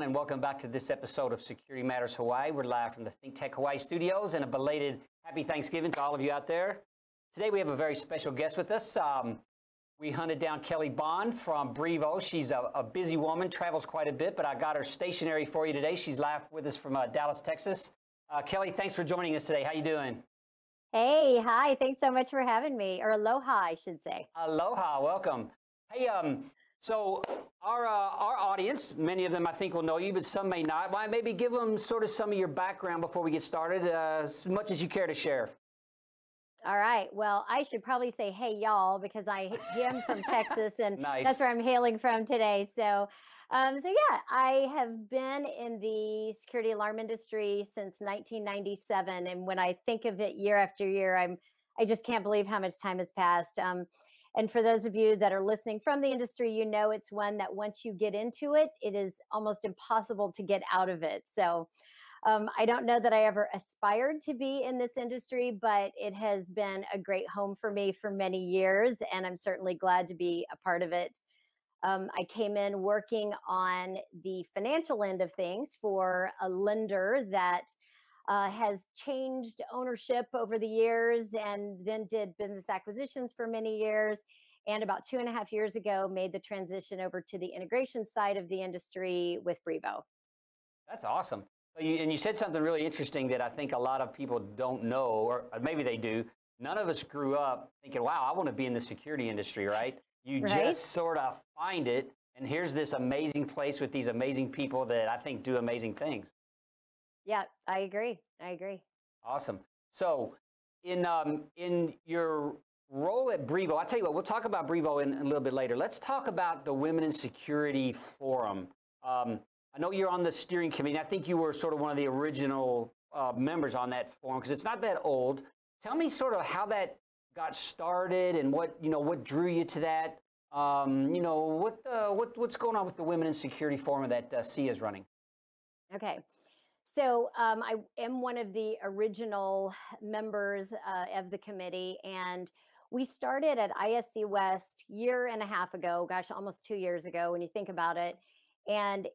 Everyone, and welcome back to this episode of Security Matters Hawaii. We're live from the Think Tech Hawaii studios, and a belated happy Thanksgiving to all of you out there. Today, we have a very special guest with us. Um, we hunted down Kelly Bond from Brivo. She's a, a, busy woman, travels quite a bit, but I got her stationary for you today. She's live with us from uh, Dallas, Texas. Uh, Kelly, thanks for joining us today. How are you doing? Hey, hi. Thanks so much for having me, or aloha, I should say. Aloha, welcome. Hey, um, so our uh, our audience, many of them I think will know you, but some may not. Why maybe give them sort of some of your background before we get started, uh, as much as you care to share. All right. Well, I should probably say, hey, y'all, because I am from Texas and nice. that's where I'm hailing from today. So, um, so yeah, I have been in the security alarm industry since 1997. And when I think of it year after year, I'm, I just can't believe how much time has passed. Um, and for those of you that are listening from the industry, you know it's one that once you get into it, it is almost impossible to get out of it. So um, I don't know that I ever aspired to be in this industry, but it has been a great home for me for many years, and I'm certainly glad to be a part of it. Um, I came in working on the financial end of things for a lender that uh, has changed ownership over the years and then did business acquisitions for many years. And about two and a half years ago, made the transition over to the integration side of the industry with Brivo. That's awesome. And you said something really interesting that I think a lot of people don't know, or maybe they do. None of us grew up thinking, wow, I want to be in the security industry, right? You right? just sort of find it, and here's this amazing place with these amazing people that I think do amazing things. Yeah, I agree. I agree. Awesome. So, in um, in your role at Brivo, I'll tell you what, we'll talk about Brivo in, in, a little bit later. Let's talk about the Women in Security Forum. Um, I know you're on the steering committee. I think you were sort of one of the original uh, members on that forum because it's not that old. Tell me sort of how that got started and what you know what drew you to that. Um, you know what uh, what what's going on with the Women in Security Forum that uh, SIA is running. Okay. So um, I am one of the original members uh, of the committee, and we started at ISC West year and a half ago. Gosh, almost two years ago when you think about it. And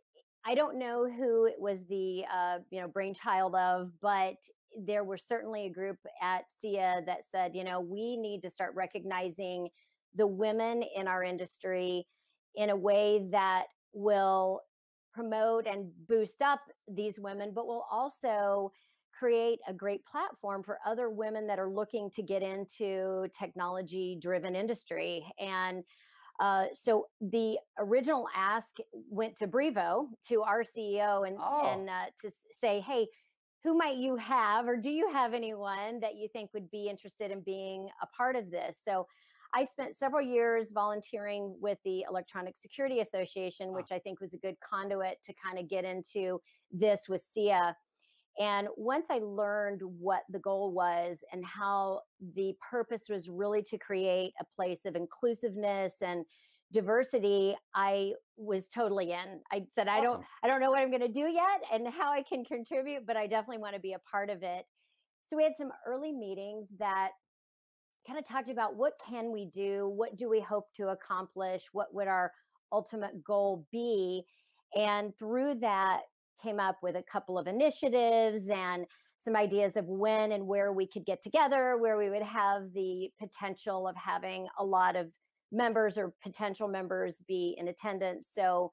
I don't know who it was the uh, you know brainchild of, but there were certainly a group at SIA that said, you know, we need to start recognizing the women in our industry in a way that will promote and boost up these women, but will also create a great platform for other women that are looking to get into technology driven industry. And uh, so the original ask went to Brivo, to our CEO, and oh. and uh, to say, hey, who might you have, or do you have anyone that you think would be interested in being a part of this? So I spent several years volunteering with the Electronic Security Association, which I think was a good conduit to kind of get into this with SIA. And once I learned what the goal was and how the purpose was really to create a place of inclusiveness and diversity, I was totally in. I said, awesome. I don't, I don't know what I'm going to do yet and how I can contribute, but I definitely want to be a part of it. So we had some early meetings that kind of talked about what can we do, what do we hope to accomplish, what would our ultimate goal be, and through that came up with a couple of initiatives and some ideas of when and where we could get together, where we would have the potential of having a lot of members or potential members be in attendance. So,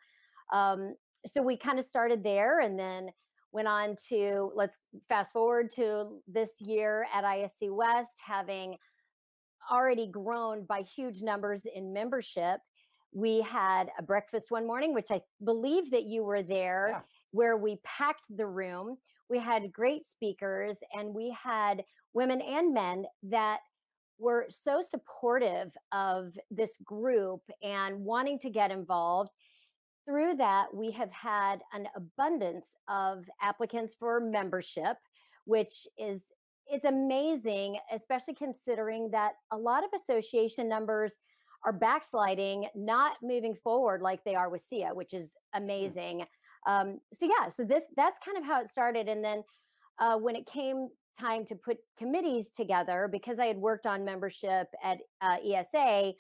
um, so we kind of started there, and then went on to let's fast forward to this year at ISC West, having already grown by huge numbers in membership. We had a breakfast one morning, which I believe that you were there. Yeah where we packed the room. We had great speakers and we had women and men that were so supportive of this group and wanting to get involved. Through that, we have had an abundance of applicants for membership, which is it's amazing, especially considering that a lot of association numbers are backsliding, not moving forward like they are with SIA, which is mm. amazing. Um, so yeah, so this that's kind of how it started. And then uh, when it came time to put committees together, because I had worked on membership at uh, ESA,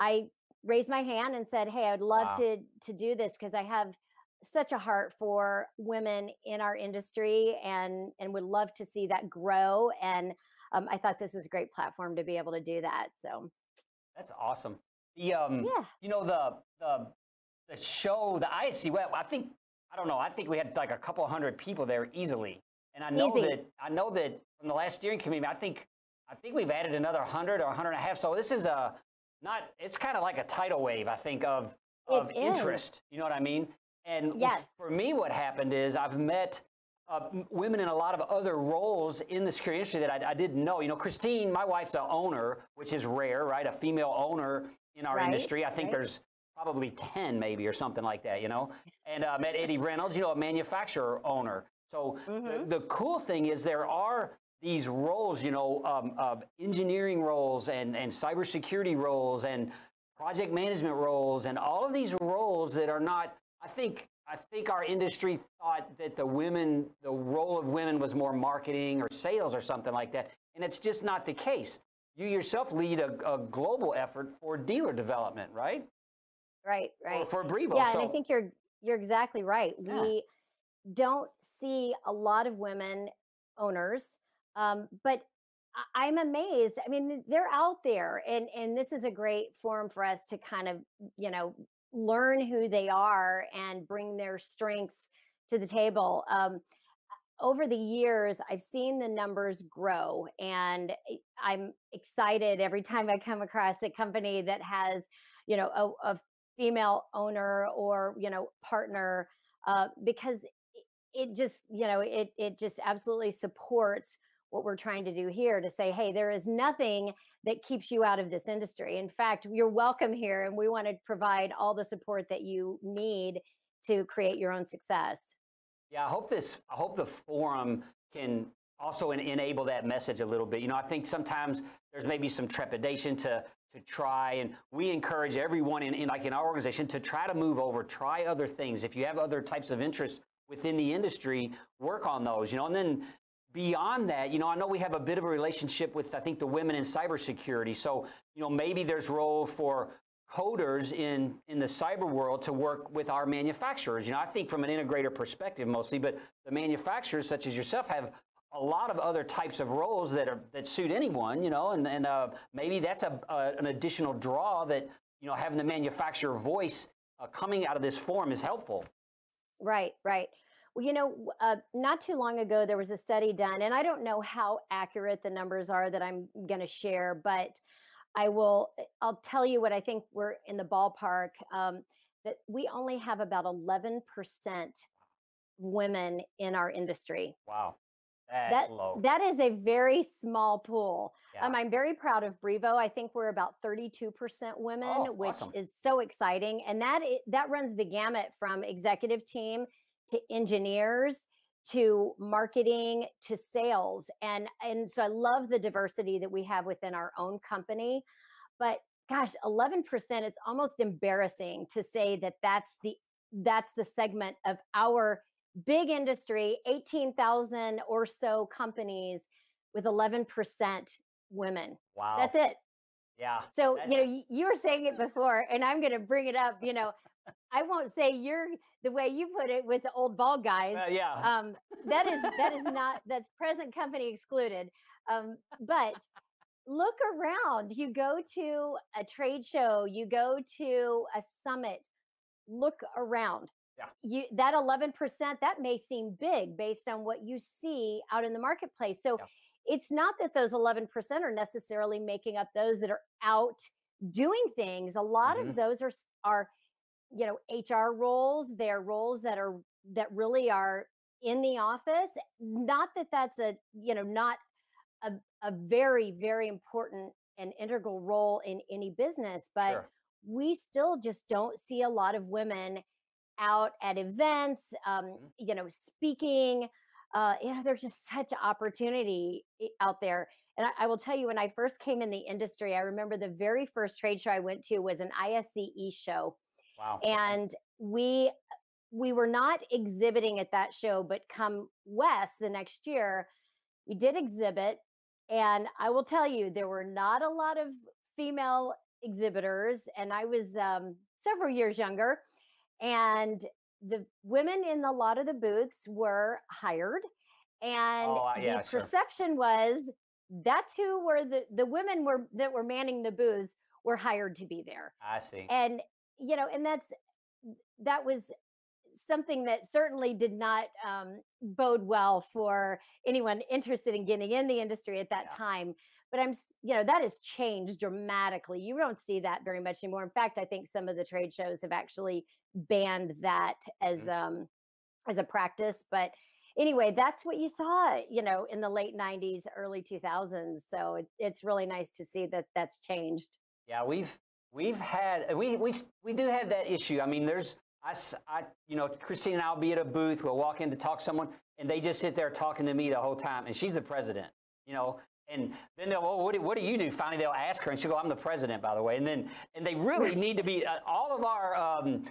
I raised my hand and said, "Hey, I'd love wow. to to do this because I have such a heart for women in our industry and and would love to see that grow and um, i thought this was a great platform to be able to do that so that's awesome the um yeah you know the the the show the ISC well I think I don't know I think we had like a couple hundred people there easily and I know Easy. that I know that from the last steering committee I think I think we've added another 100 or 100 and a half so this is a not it's kind of like a tidal wave I think of of It is. interest you know what I mean and Yes. for me what happened is I've met uh, women in a lot of other roles in the security industry that I, I didn't know. You know, Christine, my wife's an owner, which is rare, right? A female owner in our Right, industry. I think right. there's probably 10 maybe or something like that, you know? And uh, met Eddie Reynolds, you know, a manufacturer owner. So Mhm. the, the cool thing is there are these roles, you know, um, of engineering roles and, and cybersecurity roles and project management roles and all of these roles that are not, I think, I think our industry thought that the women, the role of women was more marketing or sales or something like that. And it's just not the case. You yourself lead a, a global effort for dealer development, right? right right For, for Brivo. yeah so, and i think you're you're exactly right Yeah. we don't see a lot of women owners um, but i'm amazed i mean they're out there and and this is a great forum for us to kind of you know learn who they are and bring their strengths to the table um, over the years i've seen the numbers grow and I- i'm excited every time i come across a company that has you know a, a female owner or you know partner uh, because it just you know it it just absolutely supports what we're trying to do here to say hey there is nothing that keeps you out of this industry in fact you're welcome here and we want to provide all the support that you need to create your own success Yeah, I hope this. I hope the forum can also en- enable that message a little bit. You know, I think sometimes there's maybe some trepidation to to try, and we encourage everyone in, in like in our organization to try to move over, try other things. If you have other types of interests within the industry, work on those. You know, and then beyond that, you know, I know we have a bit of a relationship with I think the women in cybersecurity. So you know, maybe there's role for coders in in the cyber world to work with our manufacturers. You know, I think from an integrator perspective mostly, but the manufacturers such as yourself have a lot of other types of roles that are that suit anyone. You know, and and uh, maybe that's a, an additional draw that you know having the manufacturer voice uh, coming out of this forum is helpful. Right, right. Well, you know, uh, not too long ago, there was a study done, and I don't know how accurate the numbers are that I'm going to share, but I will, uh, I'll tell you what I think we're in the ballpark um, that we only have about 11% women in our industry. Wow, that's That, low. that is a very small pool. Yeah. Um, I'm very proud of Brivo. I think we're about 32% women, Oh, which awesome. is so exciting. And that that runs the gamut from executive team to engineers to marketing to sales. And and so I love the diversity that we have within our own company. But gosh, 11% it's almost embarrassing to say that that's the that's the segment of our big industry, 18,000 or so companies with 11% women. wow, That's it. yeah. So, you know, you were saying it before, and I'm going to bring it up. You know, I won't say you're the way you put it with the old ball guys. Uh, yeah. Um, that is that is not that's present company excluded. Um, but look around. You go to a trade show, you go to a summit. Look around. Yeah. You that 11% that may seem big based on what you see out in the marketplace. So Yeah. it's not that those 11% are necessarily making up those that are out doing things. A lot Mhm. of those are are you know HR roles. They're roles that are that really are in the office. Not that that's a you know not a a very very important and integral role in any business, but Sure. we still just don't see a lot of women out at events, um, Mhm. you know, speaking. Uh, you know, there's just such opportunity out there. And I, I will tell you, when I first came in the industry, I remember the very first trade show I went to was an ISCE show, Wow. and we we were not exhibiting at that show, but come west the next year, we did exhibit. And I will tell you, there were not a lot of female exhibitors, and I was um, several years younger. And the women in a lot of the booths were hired, and Oh, the yeah, sure. perception was that's who were the the women were that were manning the booths were hired to be there I see. and you know and that's that was something that certainly did not um, bode well for anyone interested in getting in the industry at that Yeah. time but i'm you know that has changed dramatically you don't see that very much anymore in fact i think some of the trade shows have actually banned that as Mhm. um as a practice but anyway that's what you saw you know in the late 90s early 2000s so it, it's really nice to see that that's changed Yeah, we've we've had we we we do have that issue. I mean, there's I, I you know Christine and I'll be at a booth. We'll walk in to talk to someone, and they just sit there talking to me the whole time, and she's the president. You know. And then they'll, well, what do, what do you do? Finally, they'll ask her, and she'll go, "I'm the president, by the way." And then, and they really need to be. Uh, all of our um,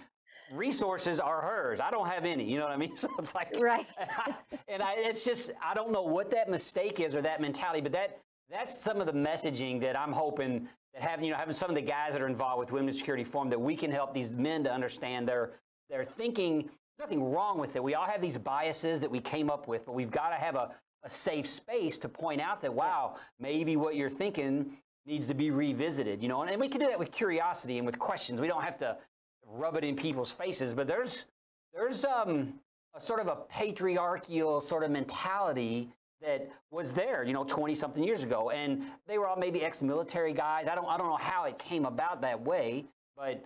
resources are hers. I don't have any. You know what I mean? So it's like, Right. and, I, and I, it's just I don't know what that mistake is or that mentality, but that that's some of the messaging that I'm hoping that having you know having some of the guys that are involved with Women's Security Forum that we can help these men to understand their their thinking. There's nothing wrong with it. We all have these biases that we came up with, but we've got to have a, a safe space to point out that wow, maybe what you're thinking needs to be revisited. You know, and, and we can do that with curiosity and with questions. We don't have to rub it in people's faces, but there's there's um a sort of a patriarchal sort of mentality that was there, you know, 20 something years ago. And they were all maybe ex-military guys. I don't I don't know how it came about that way, but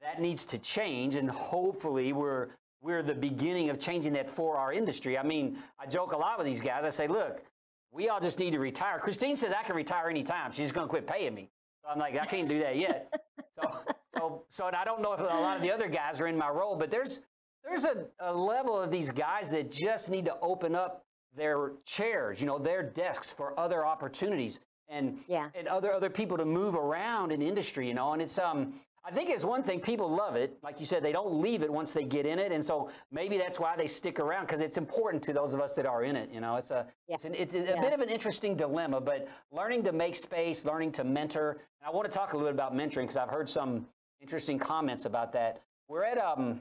that needs to change and hopefully we're we're the beginning of changing that for our industry. I mean, I joke a lot with these guys. I say, look, we all just need to retire. Christine says I can retire anytime. She's going to quit paying me. So I'm like, I can't do that yet. So, so, so and I don't know if a lot of the other guys are in my role, but there's there's a, a level of these guys that just need to open up their chairs, you know, their desks for other opportunities and Yeah. and other other people to move around in industry, you know. And it's um I think it's one thing people love it, like you said, they don't leave it once they get in it, and so maybe that's why they stick around because it's important to those of us that are in it. You know, it's a Yeah. it's, an, it's a Yeah. bit of an interesting dilemma, but learning to make space, learning to mentor. And I want to talk a little bit about mentoring because I've heard some interesting comments about that. We're at um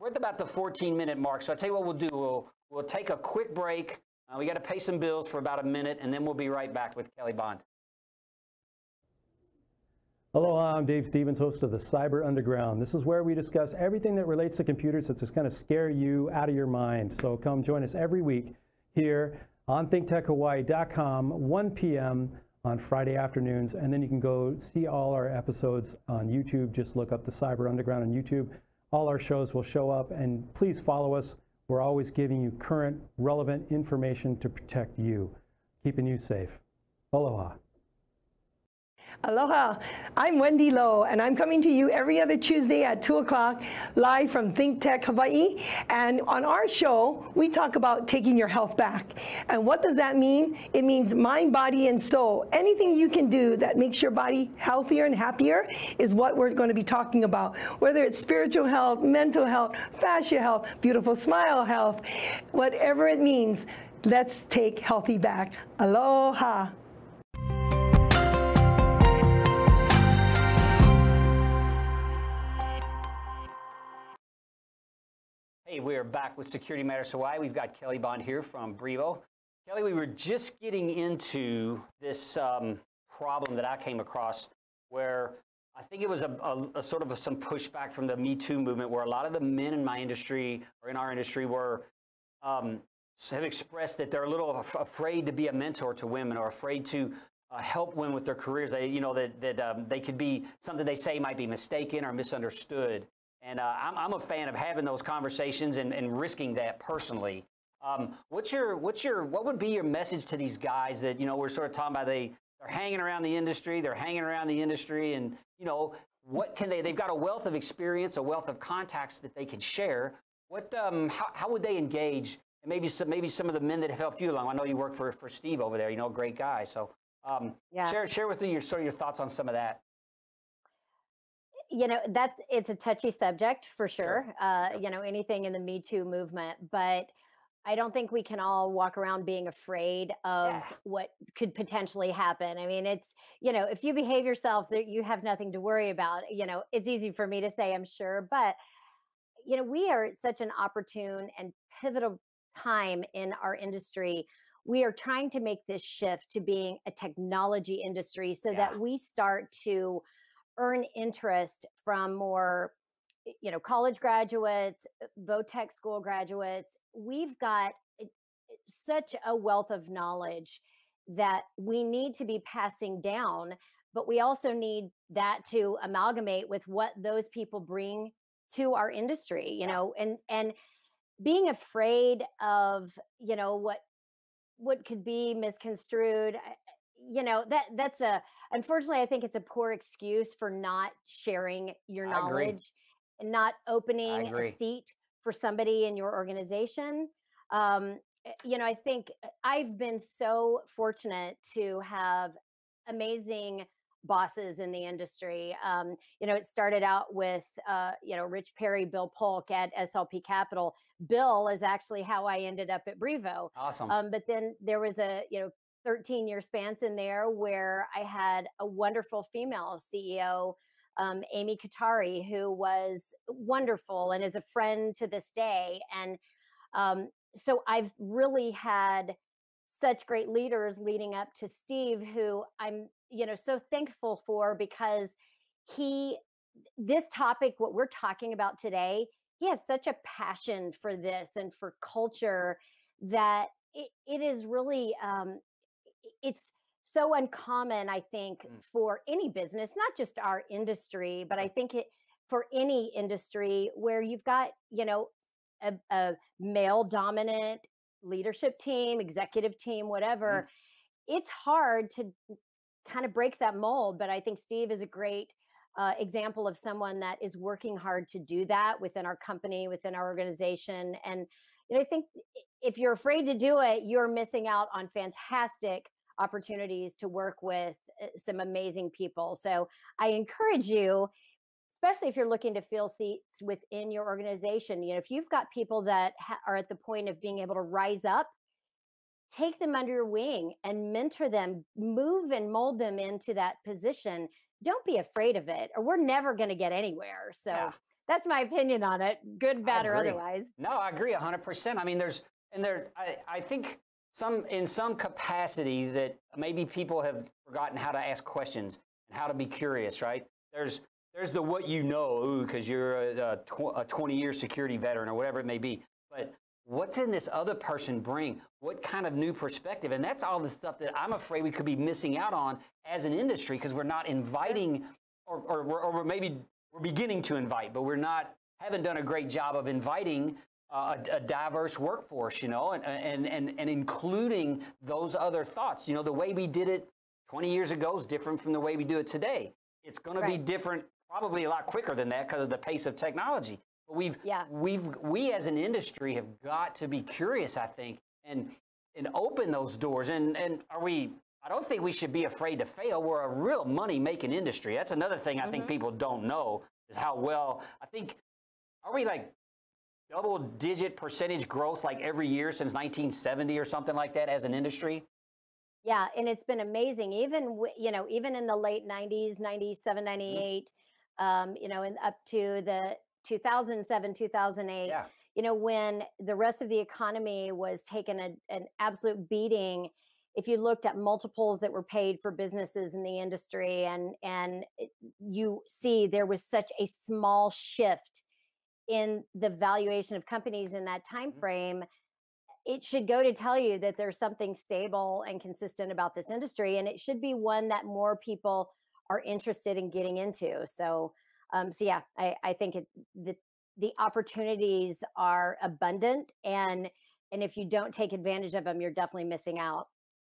we're at about the 14 minute mark, so I tell you what we'll do. We'll we'll take a quick break. Uh, we got to pay some bills for about a minute, and then we'll be right back with Kelly Bond. Hello, I'm Dave Stevens, host of the Cyber Underground. This is where we discuss everything that relates to computers that's just going to scare you out of your mind. So come join us every week here on thinktechhawaii.com, 1 p.m. on Friday afternoons. And then you can go see all our episodes on YouTube. Just look up the Cyber Underground on YouTube. All our shows will show up. And please follow us. We're always giving you current, relevant information to protect you, keeping you safe. Aloha. Aloha, I'm Wendy Lowe, and I'm coming to you every other Tuesday at 2 o'clock live from Think Tech Hawaii. And on our show, we talk about taking your health back. And what does that mean? It means mind, body, and soul. Anything you can do that makes your body healthier and happier is what we're going to be talking about. Whether it's spiritual health, mental health, fascia health, beautiful smile health, whatever it means, let's take healthy back. Aloha. Hey, we are back with Security Matters Hawaii. We've got Kelly Bond here from Brivo. Kelly, we were just getting into this um, problem that I came across where I think it was a, a, a sort of a, some pushback from the Me Too movement where a lot of the men in my industry or in our industry were um, have expressed that they're a little af- afraid to be a mentor to women or afraid to uh, help women with their careers. They, you know, that, that um, they could be something they say might be mistaken or misunderstood. And uh, I'm, I'm a fan of having those conversations and, and risking that personally. Um, what's your, what's your, what would be your message to these guys that, you know, we're sort of talking about they, they're hanging around the industry, they're hanging around the industry and, you know, what can they, they've got a wealth of experience, a wealth of contacts that they can share. What, um, how, how would they engage? And maybe some, maybe some of the men that have helped you along. I know you work for, for Steve over there, you know, great guy. So um, Yeah. share, share with me your, sort of your thoughts on some of that. You know that's it's a touchy subject for Sure, sure, uh sure. you know anything in the me too movement but i don't think we can all walk around being afraid of Yeah. what could potentially happen i mean it's you know if you behave yourself that you have nothing to worry about you know it's easy for me to say i'm sure but you know, we are at such an opportune and pivotal time in our industry. We are trying to make this shift to being a technology industry so Yeah. that we start to earn interest from more you know college graduates uh, votech school graduates we've got uh, such a wealth of knowledge that we need to be passing down but we also need that to amalgamate with what those people bring to our industry you know and and being afraid of you know what what could be misconstrued you know that that's a unfortunately i think it's a poor excuse for not sharing your knowledge and not opening a seat for somebody in your organization. Um, eh, you know i think uh, i've been so fortunate to have amazing bosses in the industry. Um, you know it started out with uh, you know rich perry bill polk at slp capital. Bill is actually how i ended up at brivo. Awesome. um, but then there was a you know 13 year spans in there where I had a wonderful female CEO, um, Amy Katari, who was wonderful and is a friend to this day. And um, so I've really had such great leaders leading up to Steve, who I'm you know so thankful for because he this topic what we're talking about today he has such a passion for this and for culture that it, it is really um, it's so uncommon i think Mm. for any business not just our industry but i think it for any industry where you've got you know a, a male dominant leadership team executive team whatever it's hard to kind of break that mold but i think steve is a great uh, example of someone that is working hard to do that within our company within our organization and you know, i think if you're afraid to do it you're missing out on fantastic opportunities to work with uh, some amazing people. So i encourage you especially if you're looking to fill seats within your organization you know if you've got people that ha- are at the point of being able to rise up take them under your wing and mentor them move and mold them into that position. Don't be afraid of it or we're never going to get anywhere. So Yeah. that's my opinion on it good bad or otherwise. No, I agree 100%. I mean, there's, and there, I, I think some, in some capacity that maybe people have forgotten how to ask questions and how to be curious, right? There's, there's the what you know, because you're a, a, tw- a 20 year security veteran or whatever it may be. But what can this other person bring? What kind of new perspective? And that's all the stuff that I'm afraid we could be missing out on as an industry because we're not inviting, or, or, or maybe we're beginning to invite, but we're not haven't done a great job of inviting uh, a, a diverse workforce, you know, and, and and and including those other thoughts. You know, the way we did it 20 years ago is different from the way we do it today. It's going to be different, probably a lot quicker than that because of the pace of technology. But we've Yeah. we've we as an industry have got to be curious, I think, and and open those doors. And and are we? I don't think we should be afraid to fail. We're a real money making industry. That's another thing I think people don't know is how well. I think are we like double digit percentage growth like every year since 1970 or something like that as an industry? Yeah, and it's been amazing. Even you know, even in the late '90s, '97, Mm-hmm. '98, um, you know, and up to the 2007, 2008. Yeah. You know, when the rest of the economy was taking a, an absolute beating. If you looked at multiples that were paid for businesses in the industry, and and you see there was such a small shift in the valuation of companies in that time Mhm. frame it should go to tell you that there's something stable and consistent about this industry and it should be one that more people are interested in getting into so um, so yeah i, I think it, the, the opportunities are abundant and and if you don't take advantage of them you're definitely missing out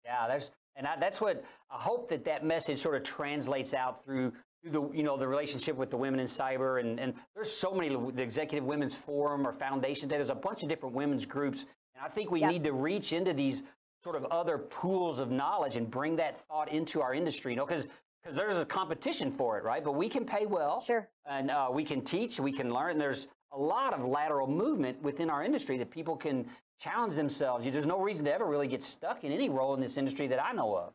Yeah, there's, and I, that's what I hope that that message sort of translates out through the, you know, the relationship with the women in cyber, and and there's so many, the Executive Women's Forum or Foundation. There's a bunch of different women's groups, and I think we Yeah. need to reach into these sort of other pools of knowledge and bring that thought into our industry. You know, because because there's a competition for it, right? But we can pay well, sure and uh, we can teach, we can learn. There's a lot of lateral movement within our industry that people can challenge themselves. There's no reason to ever really get stuck in any role in this industry that I know of.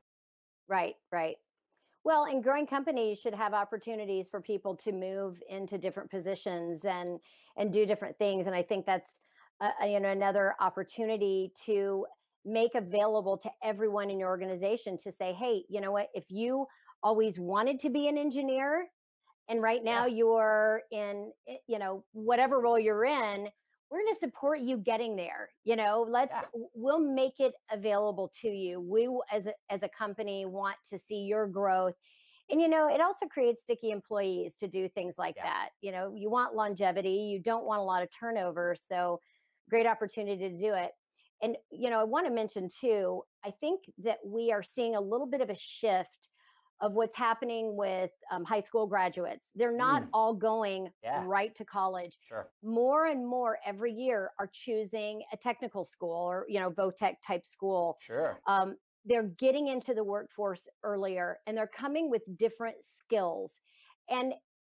right right Well, and growing companies should have opportunities for people to move into different positions and and do different things. And I think that's uh, you know another opportunity to make available to everyone in your organization to say, hey, you know what? If you always wanted to be an engineer, and right now yeah. you're in eh, you know whatever role you're in we're going to support you getting there you know let's yeah. we'll make it available to you we as a, as a company want to see your growth and you know it also creates sticky employees to do things like yeah. that you know you want longevity you don't want a lot of turnover so great opportunity to do it and you know i want to mention too i think that we are seeing a little bit of a shift of what's happening with um, high school graduates. They're not mm. all going yeah. right to college. Sure. More and more every year are choosing a technical school or you know vo-tech type school. Sure. Um, they're getting into the workforce earlier and they're coming with different skills. And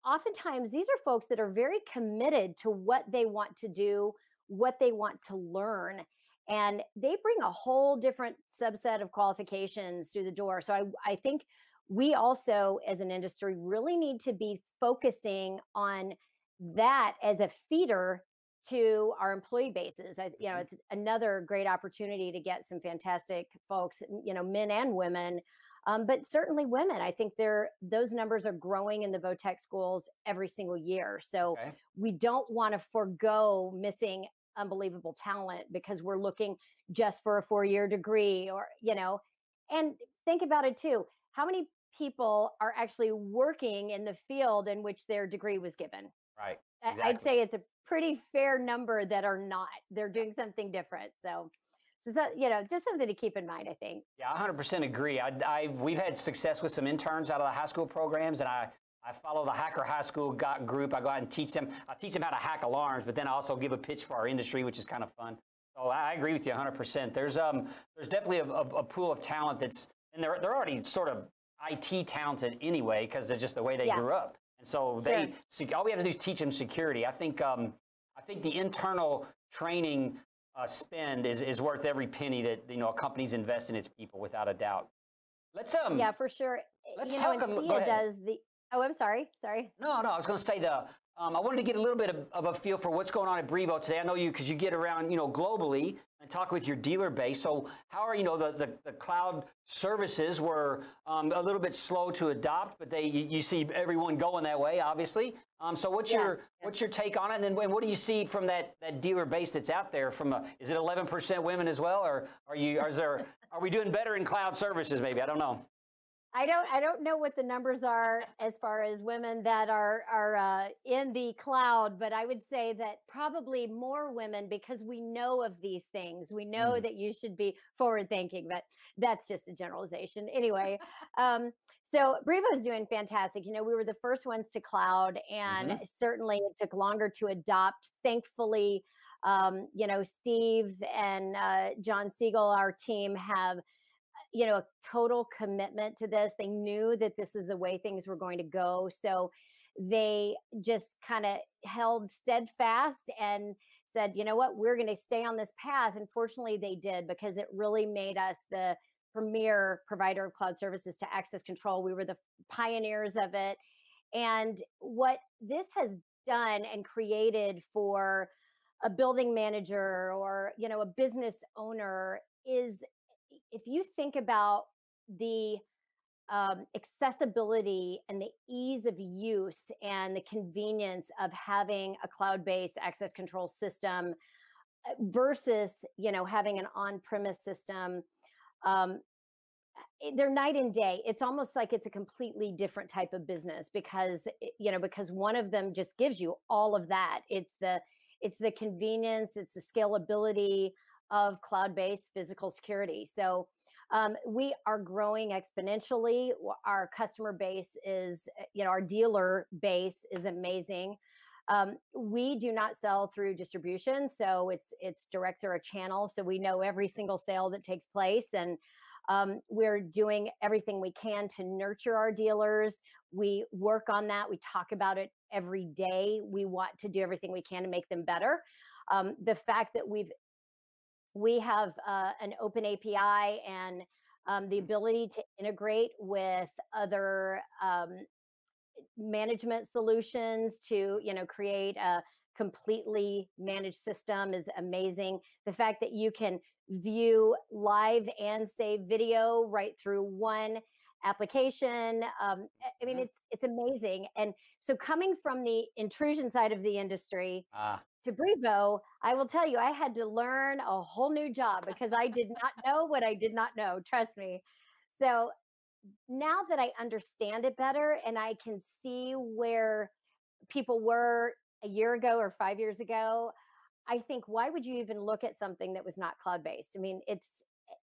oftentimes these are folks that are very committed to what they want to do, what they want to learn and they bring a whole different subset of qualifications through the door. So I, I think we also as an industry really need to be focusing on that as a feeder to our employee bases. I, you know, mm-hmm. it's another great opportunity to get some fantastic folks, you know, men and women, um, but certainly women. I think they're those numbers are growing in the vo-tech schools every single year. So okay. we don't want to forego missing unbelievable talent because we're looking just for a four-year degree or you know. And think about it too. How many people are actually working in the field in which their degree was given. Right. Exactly. I'd say it's a pretty fair number that are not. They're doing something different. So, so, so you know, just something to keep in mind. I think. Yeah, 100% agree. I, I we've had success with some interns out of the high school programs, and I. I follow the Hacker High School got group. I go out and teach them. I teach them how to hack alarms, but then I also give a pitch for our industry, which is kind of fun. So I agree with you 100%. There's um, there's definitely a, a, a pool of talent that's, and they're they're already sort of IT talented anyway because they're just the way they yeah. grew up. And so they sure. all we have to do is teach them security. I think um, I think the internal training uh, spend is, is worth every penny that you know a company's invest in its people without a doubt. Let's um yeah for sure. Let's you talk. Know, and SIA does the oh I'm sorry sorry. No no I was going to say the um, I wanted to get a little bit of, of, a feel for what's going on at Brivo today. I know you because you get around, you know, globally and talk with your dealer base. So how are you know the the, the cloud services were um, a little bit slow to adopt, but they you, you see everyone going that way, obviously. Um, so what's yeah. your what's your take on it? And then and what do you see from that that dealer base that's out there? From a, is it 11% women as well, or are you are there are we doing better in cloud services? Maybe I don't know. I don't I don't know what the numbers are as far as women that are are uh, in the cloud, but I would say that probably more women because we know of these things. We know mm. that you should be forward thinking, but that's just a generalization. Anyway, um, so Brivo is doing fantastic. You know, we were the first ones to cloud, and mm-hmm. certainly it took longer to adopt. Thankfully, um, you know, Steve and uh, John Szczygiel, our team, have you know, a total commitment to this. They knew that this is the way things were going to go. So they just kind of held steadfast and said, you know what, we're going to stay on this path. Unfortunately, they did because it really made us the premier provider of cloud services to access control. We were the pioneers of it. And what this has done and created for a building manager or you know a business owner is if you think about the um, accessibility and the ease of use and the convenience of having a cloud-based access control system uh, versus you know having an on-premise system um, eh, they're night and day. It's almost like it's a completely different type of business because eh, you know because one of them just gives you all of that. It's the it's the convenience it's the scalability of cloud-based physical security. So um, we are growing exponentially. Our customer base is, eh, you know, our dealer base is amazing. Um, we do not sell through distribution, so it's it's direct through a channel. So we know every single sale that takes place, and um, we're doing everything we can to nurture our dealers. We work on that. We talk about it every day. We want to do everything we can to make them better. Um, the fact that we've we have uh, an open API and um, the ability to integrate with other um, management solutions to you know create a completely managed system is amazing. The fact that you can view live and save video right through one application um, i mean Mhm. it's it's amazing and so coming from the intrusion side of the industry Ah, to Brivo, I will tell you, I had to learn a whole new job because I did not know what I did not know. Trust me. So now that I understand it better and I can see where people were a year ago or five years ago, I think why would you even look at something that was not cloud based? I mean, it's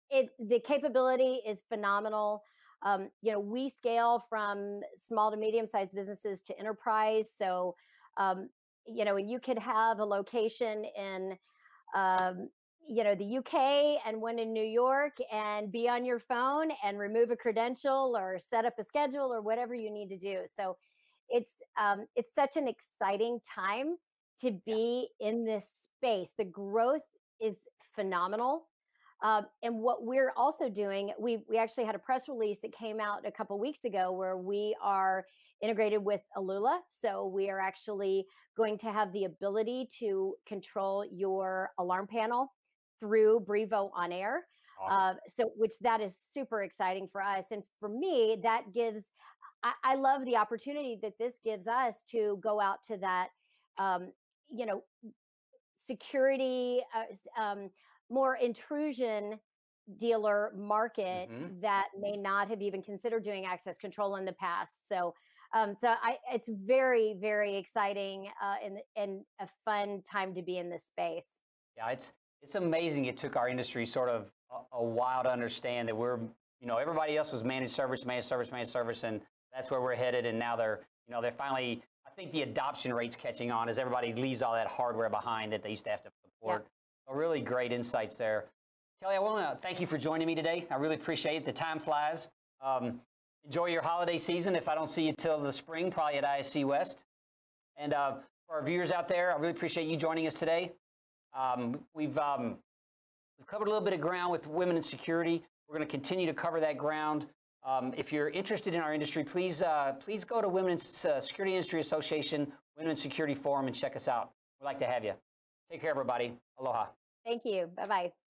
it the capability is phenomenal. Um, you know, we scale from small to medium sized businesses to enterprise. So um, you know, and you could have a location in, um, you know, the UK and one in New York and be on your phone and remove a credential or set up a schedule or whatever you need to do. So it's um, it's such an exciting time to be in this space. The growth is phenomenal. Um, and what we're also doing, we we actually had a press release that came out a couple weeks ago where we are integrated with Alula. So we are actually going to have the ability to control your alarm panel through Brivo on air. awesome. Uh, so, which that is super exciting for us. And for me, that gives, I, I love the opportunity that this gives us to go out to that, um, you know, security, uh, um, more intrusion dealer market Mhm. that may not have even considered doing access control in the past. So, um, so I, it's very, very exciting uh, and and a fun time to be in this space. Yeah, it's it's amazing. It took our industry sort of a, a while to understand that we're, you know, everybody else was managed service, managed service, managed service, and that's where we're headed. And now they're, you know, they're finally. I think the adoption rate's catching on as everybody leaves all that hardware behind that they used to have to support. So really great insights there. Kelly, I want to thank you for joining me today. I really appreciate it. The time flies. Um, enjoy your holiday season. If I don't see you till the spring, probably at ISC West. And uh, for our viewers out there, I really appreciate you joining us today. Um, we've, um, we've covered a little bit of ground with women in security. We're going to continue to cover that ground. Um, if you're interested in our industry, please uh, please go to Women's uh, Security Industry Association, Women in Security Forum, and check us out. We'd like to have you. Take care, everybody. Aloha. Thank you. Bye bye.